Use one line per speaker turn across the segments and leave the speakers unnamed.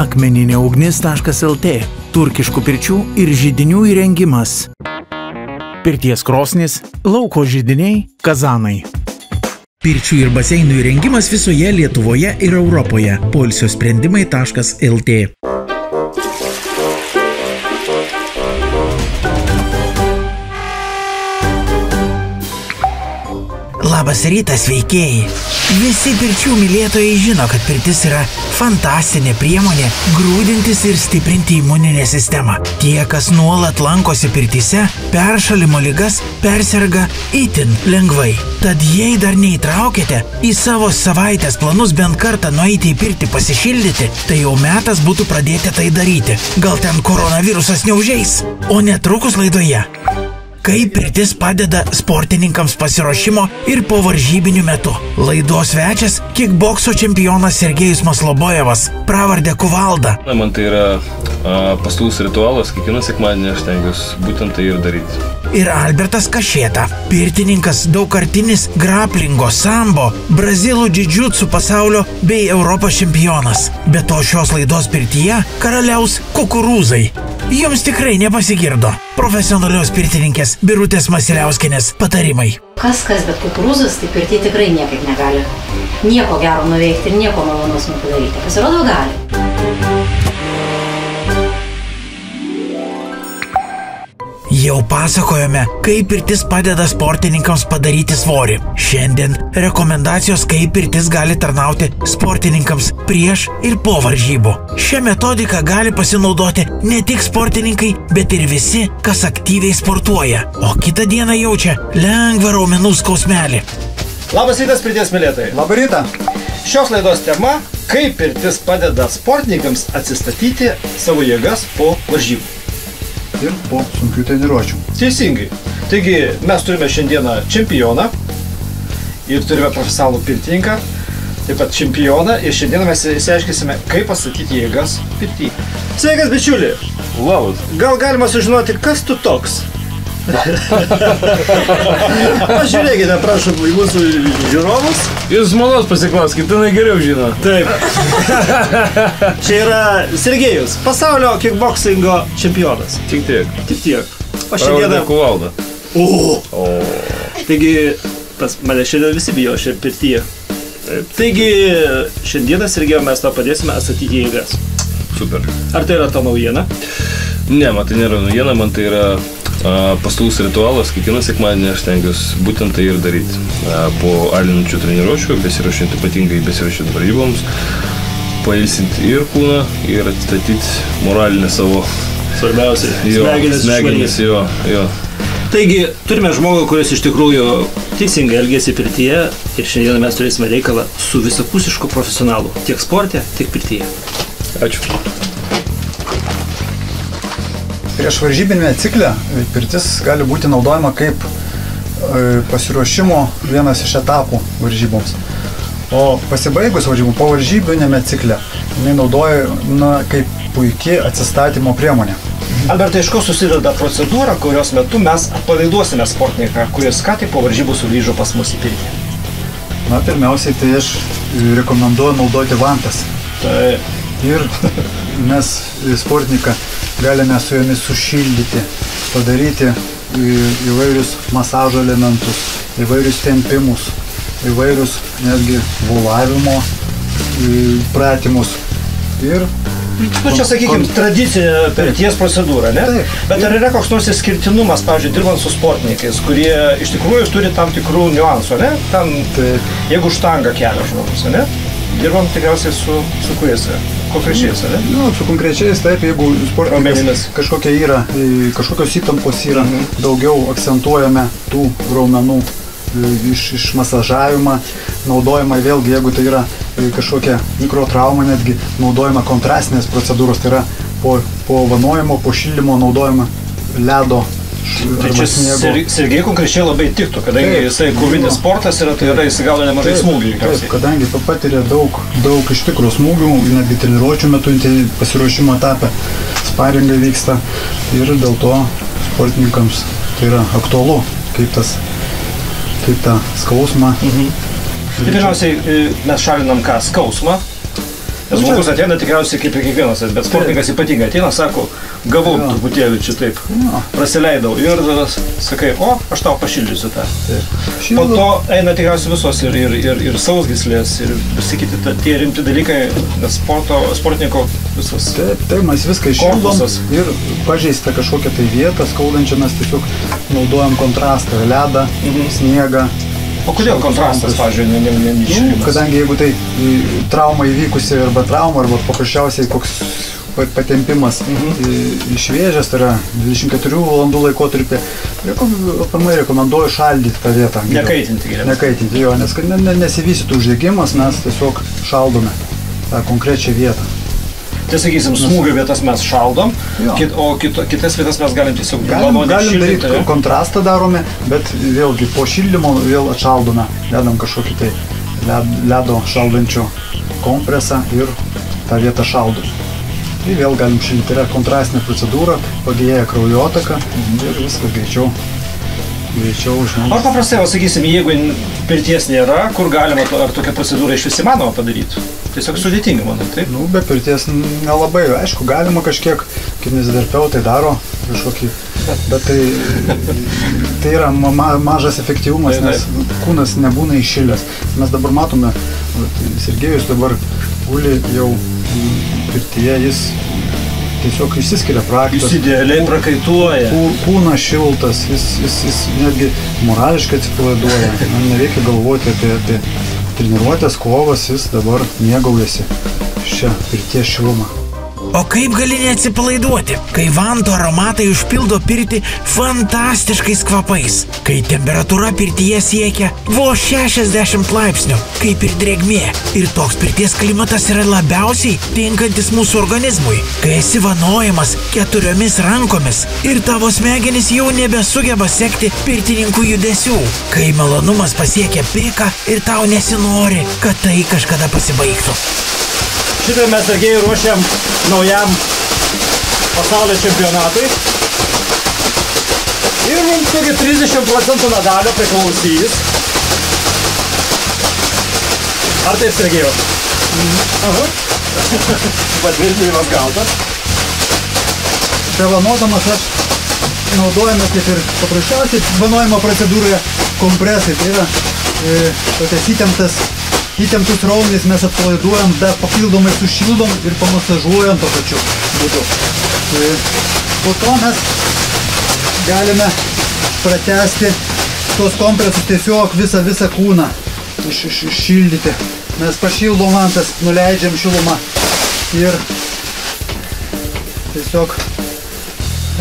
Akmeninė ugnis.lt Turkiškų pirčių ir žydinių įrengimas. Pirties krosnis, lauko žydiniai, kazanai. Pirčių ir baseinų įrengimas visoje Lietuvoje ir Europoje. Polsio sprendimai.lt Labas rytas, veikėjai. Visi pirčių mylėtojai žino, kad pirtis yra fantastinė priemonė grūdintis ir stiprinti imuninę sistemą. Tie, kas nuolat lankosi pirtise, peršalimo lygas perserga itin lengvai. Tad jei dar neįtraukėte į savo savaitės planus bent kartą nueiti į pirtį pasišildyti, tai jau metas būtų pradėti tai daryti. Gal ten koronavirusas neužeis? O netrukus laidoje kaip pirtis padeda sportininkams pasiruošimo ir po varžybinių metu. Laidos svečias - kickbokso čempionas Sergejus Maslobojevas, pravardė Kuvalda.
Man tai yra pastovus ritualas, kiekvieną sekmadienį aš tengiuosi būtent tai ir daryti.
Ir Albertas Kašėta, pirtininkas, daugkartinis graplingo, sambo, brazilų didžiutsų pasaulio bei Europos čempionas. Be to šios laidos pirtyje karaliaus kukurūzai. Jums tikrai nepasigirdo. Profesionalios pirtininkės Birutės Masiliauskinės patarimai.
Kas kas, bet kukurūzas tai pirti tikrai niekaip negali. Nieko gero nuveikti ir nieko malonaus nepadaryti. Pasirodo, gali.
Jau pasakojome, kaip pirtis padeda sportininkams padaryti svorį. Šiandien rekomendacijos, kaip pirtis gali tarnauti sportininkams prieš ir po varžybų. Šią metodiką gali pasinaudoti ne tik sportininkai, bet ir visi, kas aktyviai sportuoja, o kitą dieną jaučia lengvą raumenų skausmelį.
Labas rytas, pirties mylėtojai.
Labą rytą.
Šios laidos tema - kaip pirtis padeda sportininkams atsistatyti savo jėgas po varžybų.
Ir po sunkių treniruočių.
Teisingai. Taigi mes turime šiandieną čempioną ir turime profesionalų pirtininką, taip pat čempioną ir šiandieną mes išsiaiškinsime, kaip pastatyti jėgas pirtį. Sveikas, bičiuli!
Labas.
Gal galima sužinoti, kas tu toks? Pažiūrėkite, prašom, į mūsų žiūrovus.
Jūs žmonos pasiklauskite, jinai geriau žino.
Taip. Čia yra Sergejus, pasaulio kickboxingo čempionas.
Tik tiek.
Tik tiek. O šiandieną...
Kuvalda.
O,
O,
taigi, pas mane šiandien visi bijo šią pirtyje. Taigi, šiandieną Sergejau mes tau padėsime atstatyti jėgas.
super.
Ar tai yra ta naujiena?
Ne, man tai nėra naujiena, man tai yra pastovus ritualas, kiekvieną sekmadienį aš tengiuosi būtent tai ir daryti. Po alinančių treniruočių, besirašant ypatingai besirašant varžyboms, pailsinti ir kūną, ir atstatyti moralinę savo
Svarbiausia,
jo,
smegenis
smegenis, jo, jo.
Taigi, turime žmogų, kuris iš tikrųjų teisingai elgėsi pirtyje ir šiandieną mes turėsime reikalą su visapusišku profesionalu. Tiek sporte, tiek pirtyje.
Ačiū.
Prieš varžybinėme cikle pirtis gali būti naudojama kaip e, pasiruošimo vienas iš etapų varžyboms. O pasibaigus varžybų po varžybinėme cikle, jinai naudoja na, kaip puikiai atsistatymo priemonė.
Albertai, iš ko susideda procedūra, kurios metu mes atpalaiduosime sportininką, kuris ką tik po varžybų sugrįžo pas mus į pirtį?
Na, pirmiausiai, tai aš rekomenduoju naudoti vantas.
Tai
Ir mes sportininką galime su jomis sušildyti, padaryti įvairius masažo elementus, įvairius tempimus, įvairius netgi volavimo į, pratimus. Ir
Nu, čia, sakykime, tradicinė pirties procedūra, ne?
Taip.
Bet ar yra koks nors išskirtinumas, pavyzdžiui, dirbant su sportininkais, kurie iš tikrųjų turi tam tikrų niuansų, ne? Tam,
Taip.
jeigu štangą kelia žmogus, ne? Dirbam tikriausiai su, su kuriais, konkrečiais, ne?
nu, su konkrečiais, taip, jeigu sportininkas kažkokia yra, e, kažkokios įtampos yra, daugiau akcentuojame tų raumenų e, iš, išmasažavimą, naudojama vėlgi, jeigu tai yra e, kažkokia mikrotrauma, netgi naudojama kontrastinės procedūros, tai yra po, po vanojimo, po šildymo naudojama ledo
Tai čia
sniego.
Ser- Sergejui konkrečiai labai tiktų, kadangi
Taip.
jisai kovinis sportas yra, tai yra įsigauna nemažai
Taip,
smūgių.
Taip, kadangi pa- patiria daug, daug iš tikrųjų smūgių, netgi treniruočio metu inten- pasiruošimo etapą, sparingai vyksta ir dėl to sportininkams tai yra aktualu, kaip tas, kaip tą skausmą.
Tai pirmiausiai e, mes šalinam ką? Skausmą. Žmogus ateina tikriausiai kaip ir kiekvienas, bet sportininkas ypatingai ateina, sako, gavau
Jo.
truputėlį čia taip,
Jo.
prasileidau ir tada sakai, o, aš tau pašildysiu tą. Po
Šildo,
to eina tikriausiai visos ir, ir, ir, ir sausgislės, ir visi kiti tie rimti dalykai, sporto, sportininko visas.
Taip, taip, mes viską iššildom ir pažeista kažkokią tai vietą, skaudančią mes tiesiog naudojam kontrastą, ledą,
Mhm.
sniegą.
O kodėl kontrastas, pavyzdžiui, ne, ne, ne,
Nu,
neiššilimas?
kadangi jeigu tai trauma įvykusi arba trauma, arba paprasčiausiai koks pa- patempimas
Mhm.
iš vėžės, tai yra 24 valandų laikotarpį, pirmai rekomenduoju šaldyti tą vietą.
Nekaitinti geriau.
Nekaitinti jo, nes kad ne, ne, nesivystytų uždegimas, mes tiesiog šaldome tą konkrečią vietą.
Tai sakysim, smūgio vietas mes šaldom,
Jo.
kit, o kito, kitas vietas mes galim tiesiog
Galim, galim daryti
ne?
kontrastą darome, bet vėlgi po šildymo vėl atšaldome, dedam kažkokį tai led- ledo šaldančio kompresą ir tą vietą šaldom. Tai vėl galim šildyti, yra kontrastinė procedūra, pagėja kraujotaka ir viskas greičiau, greičiau
Ar
žmogus.
paprastai, o sakysim, jeigu pirties nėra, kur galima, ar tokią procedūrą iš vis įmanoma padaryti? Tiesiog sudėtinga, manau, taip?
Nu, be pirties nelabai, aišku, galima kažkiek, kineziterapeutai daro kažkokį, bet tai, tai yra ma ma mažas efektyvumas, nes kūnas nebūna iššilęs. Mes dabar matome, Sergejus dabar guli jau pirtyje, jis tiesiog išsiskiria
Jis
praktikas.
idealiai prakaituoja.
Kū- Kūnas šiltas, jis, jis, jis netgi morališkai atsipalaiduoja. Na, Nereikia galvoti apie, apie treniruotės kovas, jis dabar mėgaujasi šią pirties šilumą.
O kaip gali neatsipalaiduoti, kai vanto aromatai užpildo pirtį fantastiškais kvapais, kai temperatūra pirtyje siekia vos 60 laipsnių, kaip ir drėgmė. Ir toks pirties klimatas yra labiausiai tinkantis mūsų organizmui, kai esi vanojamas keturiomis rankomis ir tavo smegenys jau nebesugeba sekti pirtininkų judesių, kai malonumas pasiekia piką ir tau nesinori, kad tai kažkada pasibaigtų.
Šitą mes Sergejai ruošiam naujam pasaulio čempionatui. Ir mums turi 30 procentų medalio priklausys. Ar taip, Sergejau? Aha. Patvirtinimas gautas.
Čia vanodamas aš naudojame kaip ir paprasčiausiai vanojimo procedūroje kompresai. Tai yra e, tokias įtemptas, įtemptus raumenis mes atpalaiduojam, dar papildomai sušildom ir pamasažuojam to pačiu būdu. E, po to mes galime pratesti tuos kompresus tiesiog visą, visą kūną iš, iš, iššildyti. Mes pašildom vantas, nuleidžiam šilumą ir tiesiog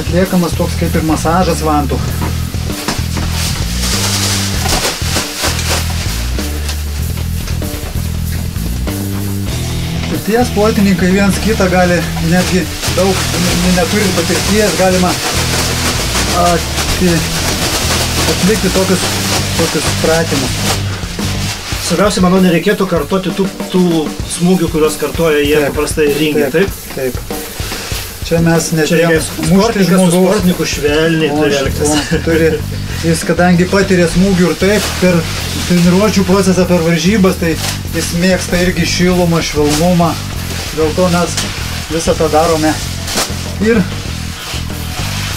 atliekamas toks kaip ir masažas vantų. Ir tie sportininkai viens kitą gali netgi daug ne- neturint patirties galima atlikti tokius, tokius pratimus.
Svarbiausia, manau, nereikėtų kartoti tų, tų smūgių, kuriuos kartoja jie
Taip.
paprastai ringė, taip?
Taip. Čia mes
reikia
mušti žmogaus.
sportininku švelniai turi elgtis.
Turi, jis kadangi patiria smūgių ir taip per treniruočių procesą, per varžybas, tai jis mėgsta irgi šilumą, švelnumą. Dėl to mes visą tą darome. Ir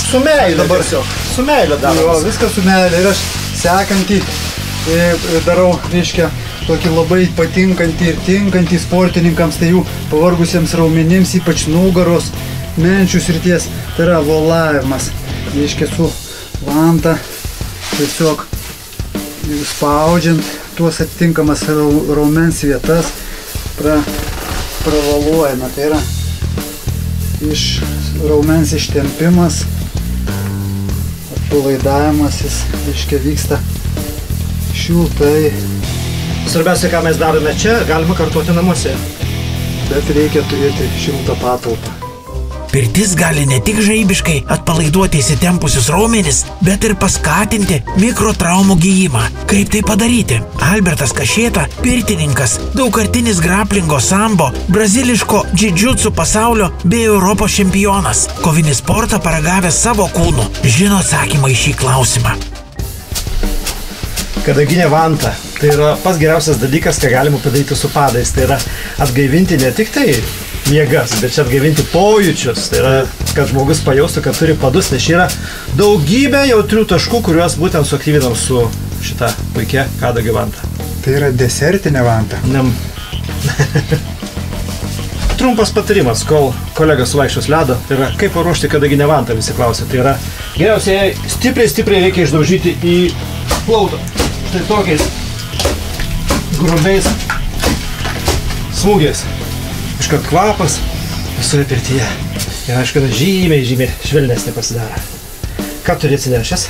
Su meilė Dabar- tiesiog. Su meilė
jo,
darome.
viskas su meilė. Ir aš sekantį e, e, darau, reiškia, tokį labai patinkantį ir tinkantį sportininkams, tai jų pavargusiems raumenims, ypač nugaros, menčių srities, tai yra volavimas. Reiškia, su vanta tiesiog spaudžiant tuos atitinkamas rau- raumens vietas, pra, pravaluojame. Tai yra iš raumens ištempimas, atpalaidavimas, jis, reiškia, vyksta šiltai,
Svarbiausia, ką mes darome čia, galima kartuoti namuose.
bet reikia turėti šiltą patalpą.
Pirtis gali ne tik žaibiškai atpalaiduoti įsitempusius raumenis, bet ir paskatinti mikrotraumų gyjimą. Kaip tai padaryti? Albertas Kašėta, pirtininkas, daugkartinis graplingo sambo, braziliško džidžiutsų pasaulio bei Europos čempionas, kovinį sportą paragavęs savo kūnu, žino atsakymą į šį klausimą.
Kadaginė vanta. Tai yra pats geriausias dalykas, ką galima padaryti su padais. Tai yra atgaivinti ne tik tai jėgas, bet čia atgaivinti pojūčius. Tai yra, kad žmogus pajaustų, kad turi padus, nes čia yra daugybė jautrių taškų, kuriuos būtent suaktyvinam su šita puikia kada gyvanta.
Tai yra desertinė vanta.
Nem. Trumpas patarimas, kol kolegas vaikščios ledo, tai yra kaip paruošti, kadangi ne vantą visi klausia. Tai yra geriausiai stipriai, stipriai reikia išdaužyti į plautą. Tai tokiais grubiais smūgiais. Iškart kvapas visoje pirtyje. Ir aišku, kad žymiai, žymiai švelnesnė pasidaro. Ką turi atsinešęs?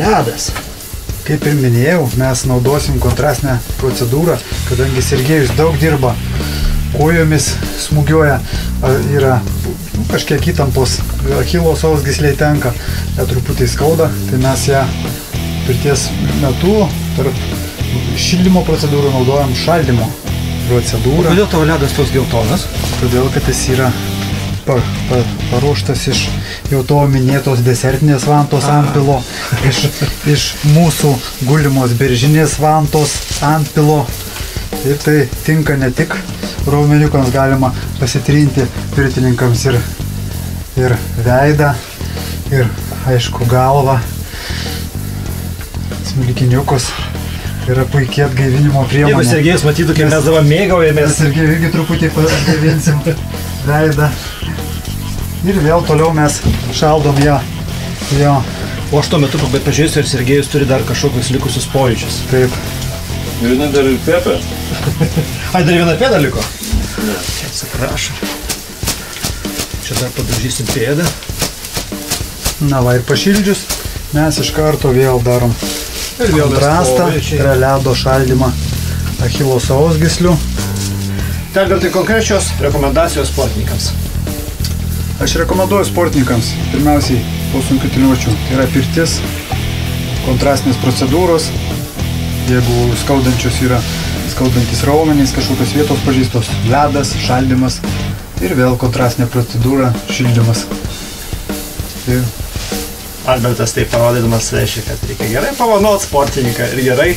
Ledas.
Kaip ir minėjau, mes naudosim kontrastinę procedūrą, kadangi Sergejus daug dirba, kojomis smūgiuoja, yra nu, kažkiek įtampos, Achilo sausgysliai tenka, ją truputį skauda, tai mes ją pirties metu tarp šildymo procedūrų naudojam šaldymo procedūrą.
Kodėl tavo ledas toks geltonas?
Todėl, kad jis yra pa, pa, paruoštas iš jau to minėtos desertinės vantos antpilo, iš, iš mūsų gulimos beržinės vantos antpilo. Ir tai tinka ne tik raumeniukams, galima pasitrinti pirtininkams ir, ir veidą, ir aišku galvą, smilkiniukus. Tai yra puikiai atgaivinimo
Jeigu
priemonė.
Sergejus matytų, kaip mes dabar mėgaujamės.
Mes irgi, irgi truputį atgaivinsim veidą. Ir vėl toliau mes šaldom ją. Jo,
O aš tuo metu pažiūrėsiu, ar Sergejus turi dar kažkokius likusius pojūčius.
taip.
Ir jinai dar ir kvepia.
Ai, dar viena pėda liko? Atsiprašau. Čia dar padažysim pėdą.
Na va ir pašildžius, mes iš karto vėl darom kontrastą, yra ledo šaldymą Achilo sausgislių.
Ten gal tai konkrečios rekomendacijos sportininkams.
Aš rekomenduoju sportininkams pirmiausiai po sunkių treniruočių. Tai yra pirtis, kontrastinės procedūros, jeigu skaudančios yra skaudantis raumenys, kažkokios vietos pažįstos, ledas, šaldymas ir vėl kontrastinė procedūra, šildymas. Ir
Albertas tai parodydamas reiškia, kad reikia gerai pavanuoti sportininką ir gerai,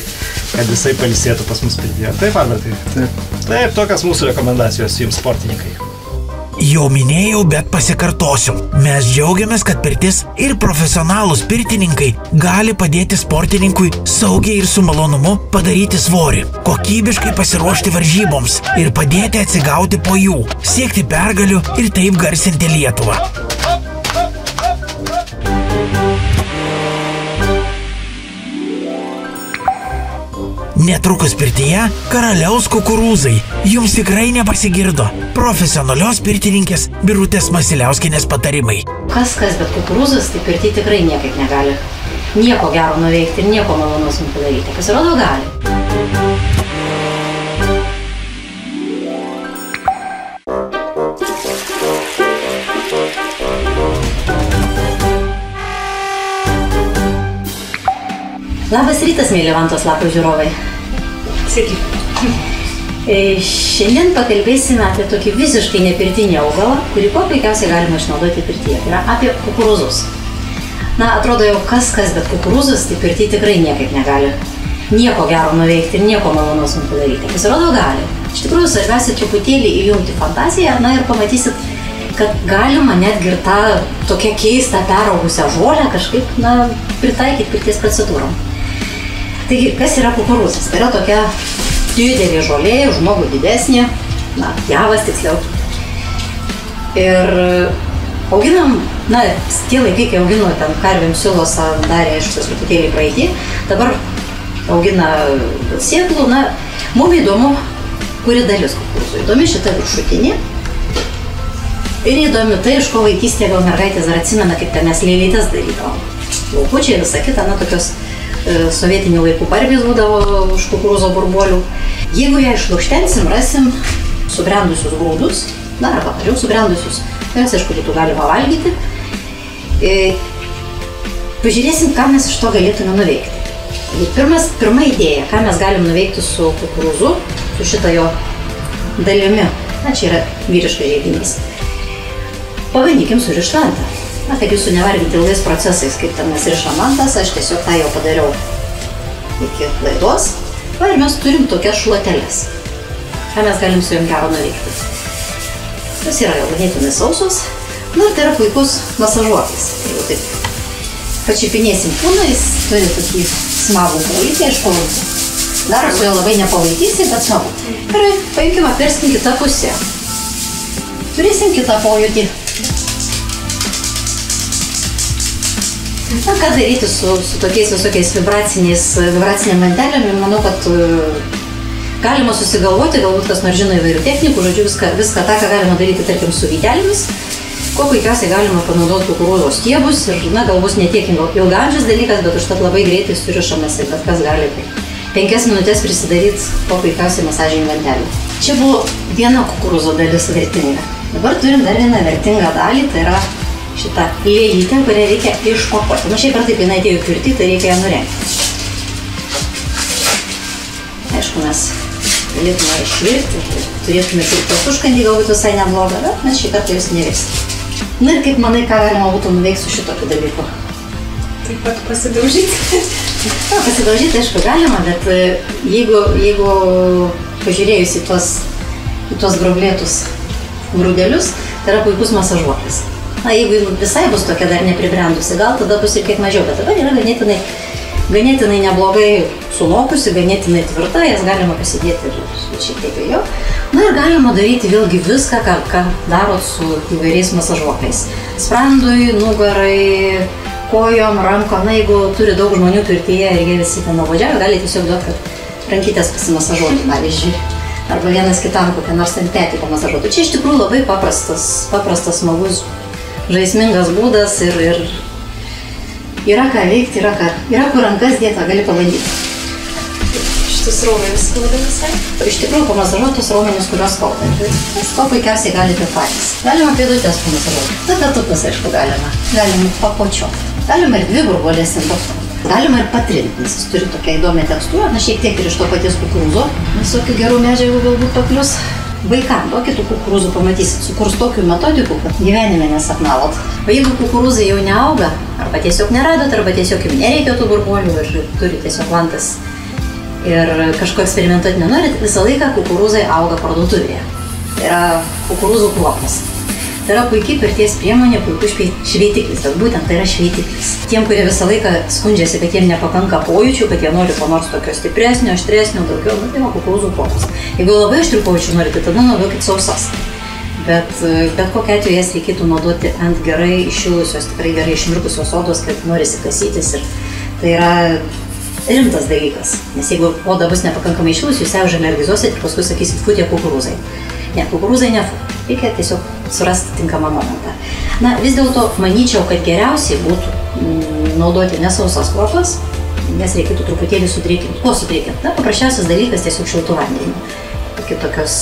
kad jisai palisėtų pas mus pirtyje. Taip, Albertai?
taip,
Taip, tokios mūsų rekomendacijos jums sportininkai.
Jau minėjau, bet pasikartosiu. Mes džiaugiamės, kad pirtis ir profesionalūs pirtininkai gali padėti sportininkui saugiai ir su malonumu padaryti svorį, kokybiškai pasiruošti varžyboms ir padėti atsigauti po jų, siekti pergalių ir taip garsinti Lietuvą. Netrukus pirtyje karaliaus kukurūzai. Jums tikrai nepasigirdo. Profesionalios pirtininkės Birutės Masiliauskinės patarimai.
Kas kas, bet kukurūzas tai pirti tikrai niekaip negali. Nieko gero nuveikti ir nieko malonaus mums padaryti. Pasirodo, gali. Labas rytas, mėly Vantos lapų žiūrovai. Sveiki. E, Šiandien pakalbėsime apie tokį visiškai nepirtinį augalą, kurį kuo puikiausiai galima išnaudoti pirtyje. Tai yra apie kukurūzus. Na, atrodo jau kas kas, bet kukurūzus tai pirtyje tikrai niekaip negali. Nieko gero nuveikti ir nieko malonaus mums padaryti. Pasirodo, gali. Iš tikrųjų, svarbiausia truputėlį įjungti fantaziją, na ir pamatysit, kad galima netgi ir tą tokią keistą peraugusią žolę kažkaip, na, pritaikyti pirties procedūrom. Taigi, kas yra kukurūzas? Tai yra tokia didelė žolė, žmogų didesnė, na, javas tiksliau. Ir auginam, na, tie laikai, kai augino ten karvėm silosą, darė iš tas truputėlį praeitį, dabar augina sėklų, na, mums įdomu, kuri dalis kukurūzų. Įdomi šita viršutinė. Ir įdomi tai, iš ko vaikystėje gal mergaitės dar atsimena, kaip ten mes lėlytės darydavom. Laukučiai, visa kita, na, tokios sovietinių laikų barbės būdavo už kukurūzo burbuolių. Jeigu ją išlukštensim, rasim subrendusius grūdus, na, arba mažiau subrendusius, jas, aišku, būtų galima valgyti. E, pažiūrėsim, ką mes iš to galėtume nuveikti. Tai pirmas, pirma idėja, ką mes galim nuveikti su kukurūzu, su šita jo dalimi. Na, čia yra vyriškas žaidinys. Pabandykim surišti vantą. Na, kad jūsų nevarginti ilgais procesais, kaip ten mes rišam vantas, aš tiesiog tą jau padariau iki laidos. Va ir mes turim tokias šluotelės. Ką mes galim su jom gero nuveikti? Tas yra jau ganėtinai sausos. Na ir tai yra puikus masažuotis. Jeigu taip pačiupinėsim kūną, jis turi tokį smagų pojūtį, aišku, dar su juo labai nepalaikysi, bet smagu. Gerai, paimkime, apverskim kitą pusę. Turėsim kitą pojūtį. Na, ką daryti su, su tokiais visokiais vibraciniais, vibraciniam mantelėm, ir manau, kad uh, galima susigalvoti, galbūt kas nors žino įvairių technikų, žodžiu, viską, viską tą, ką galima daryti, tarkim, su vytelėmis. Kuo puikiausiai galima panaudoti kukurūzos stiebus ir, na, gal bus netiek ilgamžis dalykas, bet užtat labai greitai surišamas ir bet kas gali penkias minutės prisidaryti kuo puikiausiai masažinį vandelį. Čia buvo viena kukurūzo dalis vertinga. Dabar turim dar vieną vertingą dalį, tai yra šitą lėlytę, kurią reikia išpakuoti. Na šiaip ar taip jinai atėjo pirti, tai reikia ją nurengti. Aišku, mes galėtume išvirti, turėtume ir tos užkandį galbūt visai neblogą, bet mes šį kartą jūs neveiksime. Na ir kaip manai, ką galima būtų nuveikti su šitokiu dalyku?
Taip pat pasidaužyti.
Na, pasidaužyti, aišku, galima, bet e, jeigu, jeigu pažiūrėjus į tuos, į tuos groblėtus grūdelius, tai yra puikus masažuotis. Na, jeigu visai bus tokia dar nepribrendusi, gal tada bus ir kiek mažiau, bet dabar yra ganėtinai, ganėtinai neblogai sulokusi, ganėtinai tvirta, jas galima pasidėti ir šiek tiek jo. Na ir galima daryti vėlgi viską, ką, ką darot su įvairiais masažuokais. Sprandui, nugarai, kojom, rankom, na jeigu turi daug žmonių pirtyje ir jie visi ten nuvažiavę, gali tiesiog duoti, kad rankytės pasimasažuoti, pavyzdžiui. Arba vienas kitam kokią nors ten petį pamasažuoti. Čia iš tikrųjų labai paprastas, paprastas, smagus žaismingas būdas ir, ir yra ką veikti, yra, ką, yra kur rankas dėta, gali pabandyti.
Šitus raumenis skauda visai?
Iš tikrųjų, pamasažuotus raumenis, kuriuos skauda. Ko puikiausiai galite patys. Galima pėdutės pamasažuoti. Na, petukas, aišku, galima. Galima pakočioti. Galima ir dvi burbuolės intoksų. Galima ir patrinti, nes jis turi tokią įdomią tekstūrą, na šiek tiek ir iš to paties kukurūzo. Visokių gerų medžiagų galbūt paklius. Vaikam duokit tų kukurūzų, pamatysit, sukurs tokių metodikų, kad gyvenime nesapnavot. O jeigu kukurūzai jau neauga, arba tiesiog neradot, arba tiesiog jums nereikia tų burbuolių ir turi tiesiog vantas ir kažko eksperimentuoti nenorit, visą laiką kukurūzai auga parduotuvėje. Tai yra kukurūzų kruopas. Tai yra puikiai pirties priemonė, puikus šveitiklis, bet būtent tai yra šveitiklis. Tiem, kurie visą laiką skundžiasi, kad jiem nepakanka pojūčių, kad jie nori ko nors tokio stipresnio, aštresnio, daugiau, nu, tai va kukurūzų kruopas. Jeigu labai aštrių pojūčių norite, tada naudokit sausas. Bet, bet kokia atveju jas reikėtų naudoti ant gerai iššilusios, tikrai gerai išmirkusios odos, kad norisi kasytis. Ir tai yra rimtas dalykas. Nes jeigu oda bus nepakankamai iššilusi, jūs ją užalergizuosit ir paskui sakysit, futė kukurūzai. Ne, kukurūzai ne futė. Reikia tiesiog surasti tinkamą momentą. Na, vis dėlto manyčiau, kad geriausiai būtų mm, naudoti nesausas kruopas, nes reikėtų truputėlį sudrėkinti. Kuo sudrėkinti? Na, paprasčiausias dalykas tiesiog šiltų vandenį. Kitokios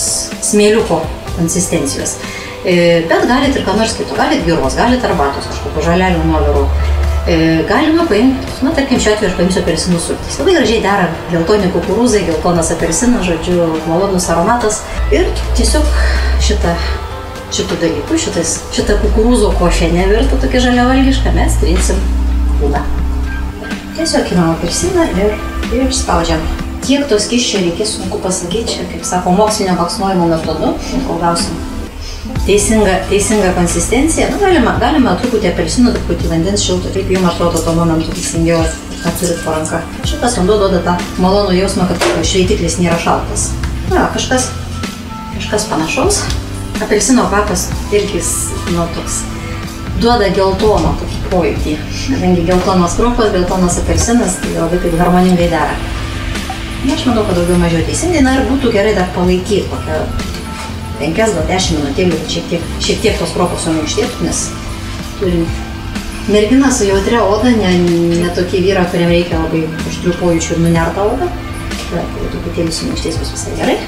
smėliuko konsistencijos. E, bet galite ir ką nors kito, galite gyros, galite arbatos kažkokio žalelių nuovirų. E, galima paimti, na tarkim šiuo atveju aš paimsiu apelsinų sultis. Labai gražiai dera geltoni kukurūzai, geltonas apelsinas, žodžiu, malonus aromatas. Ir tiesiog šitą šitų dalykų, šitas, šitą kukurūzo košę nevirtų tokia žaliavalgiška, mes trinsim kūną. Tiesiog įmam apelsiną ir, ir išspaudžiam. Kiek to skiščio reikės sunku pasakyti, čia, kaip sako, mokslinio baksnuojimo metodu, kol gausim teisinga, teisinga konsistencija. Nu, galima, galima truputį apelsinų, truputį vandens šilto, kaip jums atrodo tuo momentu teisingiau, ką turit po ranka. Šitas vanduo duoda tą malonų jausmą, kad šveitiklis nėra šaltas. Na, kažkas, kažkas panašaus. Apelsino kvapas irgi nu, toks duoda geltono pojūtį. Kadangi geltonas kruopas, geltonas apelsinas, tai labai taip harmoningai dera. Na, aš manau, kad daugiau mažiau teisingai, na ir būtų gerai dar palaikyti kokią 5 gal 10 minutėlių, šiek tiek, šiek tiek tos kruopos suminkštėtų, nes turim merginą su jautria oda, ne, ne tokį vyrą, kuriam reikia labai aštrių pojūčių ir nunertą odą. Bet truputėlį suminkštės bus visai gerai.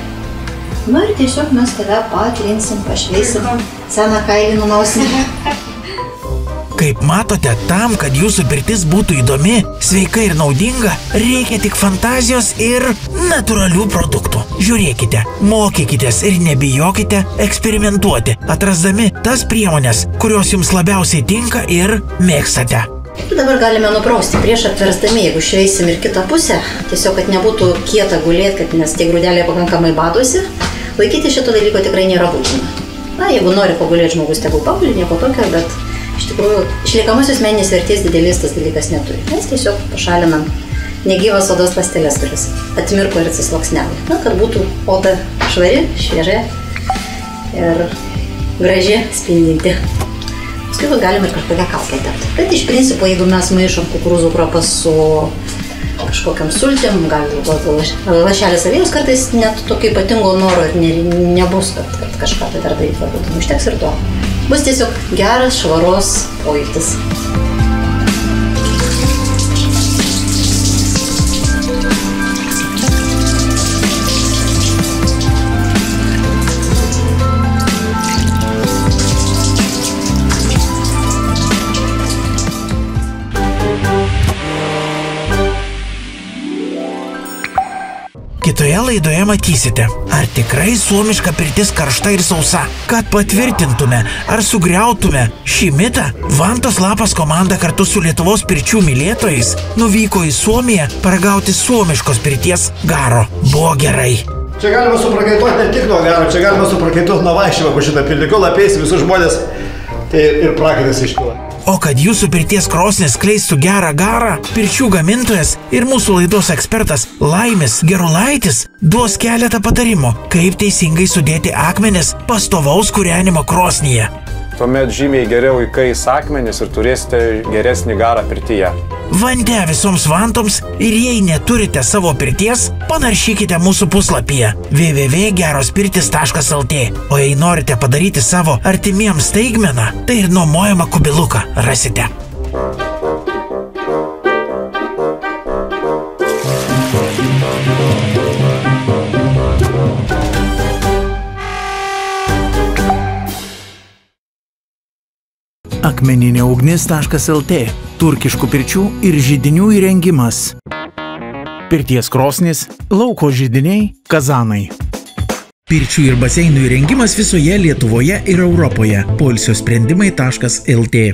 Nu ir tiesiog mes tave patrinsim, pašveisim, seną kailį numausim.
Kaip matote, tam, kad jūsų pirtis būtų įdomi, sveika ir naudinga, reikia tik fantazijos ir natūralių produktų. Žiūrėkite, mokykitės ir nebijokite eksperimentuoti, atrasdami tas priemonės, kurios jums labiausiai tinka ir mėgstate.
Ir dabar galime nuprausti prieš atversdami, jeigu šveisim ir kitą pusę, tiesiog, kad nebūtų kieta gulėti, kad nes tie grūdeliai pakankamai badosi, laikyti šito dalyko tikrai nėra būtina. Na, jeigu nori pagulėti žmogus, tegul pagulė, nieko tokio, bet iš tikrųjų išliekamosios meninės vertės didelis tas dalykas neturi. Mes tiesiog pašalinam negyvas odos lastelės, kuris atmirko ir atsisloksnelė. Na, kad būtų oda švari, šviežia ir graži, spindinti. Paskui va galim ir kažkokią kaukę tepti. Bet iš principo, jeigu mes maišom kukurūzų kruopą su kažkokiam sultim, gal lašelis aviejos kartais net tokio ypatingo noro ir ne, nebus, kad, kad kažką tai dar daryti labiau. Užteks ir to. Bus tiesiog geras, švaros pojūtis.
Kitoje laidoje matysite, ar tikrai suomiška pirtis karšta ir sausa. Kad patvirtintume ar sugriautume šį mitą, Vantos Lapas komanda kartu su Lietuvos pirčių mylėtojais nuvyko į Suomiją paragauti suomiškos pirties garo. Buvo gerai.
Čia galima suprakaituoti ne tik nuo garo, čia galima suprakaituoti nuo vaikščiojimo po šitą pilį, kol apeisi visus žmonės, tai ir prakaitas iškyla.
O kad jūsų pirties krosnis kleistų gerą garą, pirčių gamintojas ir mūsų laidos ekspertas Laimis Gerulaitis duos keletą patarimų, kaip teisingai sudėti akmenis pastovaus kūrenimo krosnyje.
Tuomet žymiai geriau įkais akmenis ir turėsite geresnį garą pirtyje.
Vande visoms vantoms ir jei neturite savo pirties, panaršykite mūsų puslapyje www.gerospirtis.lt. O jei norite padaryti savo artimiems staigmeną, tai ir nuomojamą kubiluką rasite. Akmeninė ugnis.lt Turkiškų pirčių ir žydinių įrengimas. Pirties krosnis, lauko žydiniai, kazanai. Pirčių ir baseinų įrengimas visoje Lietuvoje ir Europoje. Polsio sprendimai.lt